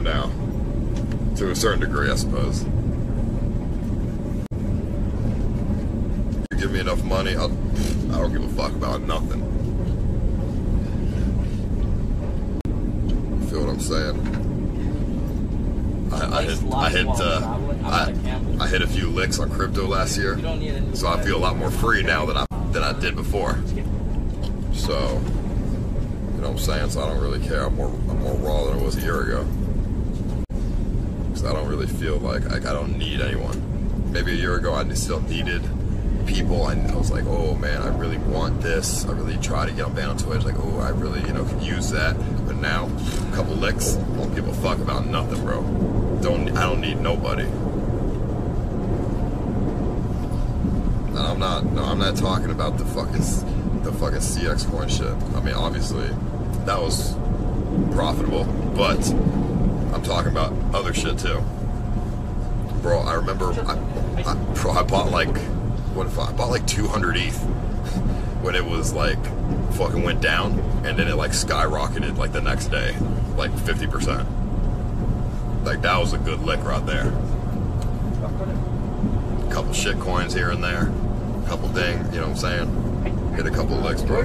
now. To a certain degree, I suppose. If You give me enough money, I'll, I don't give a fuck about nothing. You feel what I'm saying? I, I hit, I hit, uh, I, I hit a few licks on crypto last year, so I feel a lot more free now than I than I did before. So, you know what I'm saying? So I don't really care. I'm more I'm more raw than I was a year ago. Because I don't really feel like, like I don't need anyone. Maybe a year ago I still needed people. I, I was like, oh man, I really want this. I really try to get on banned on Twitch. Like, oh, I really you know can use that. But now, a couple licks, don't give a fuck about nothing, bro. Don't I don't need nobody. And I'm not no, I'm not talking about the fucking the fucking CX coin shit. I mean, obviously, that was profitable, but I'm talking about other shit too. Bro, I remember I, I, bro, I bought like what if I, I bought like 200 ETH when it was like fucking went down and then it like skyrocketed like the next day, like 50%. Like that was a good lick right there. A Couple shit coins here and there. a Couple ding, you know what I'm saying? Hit a couple licks, bro.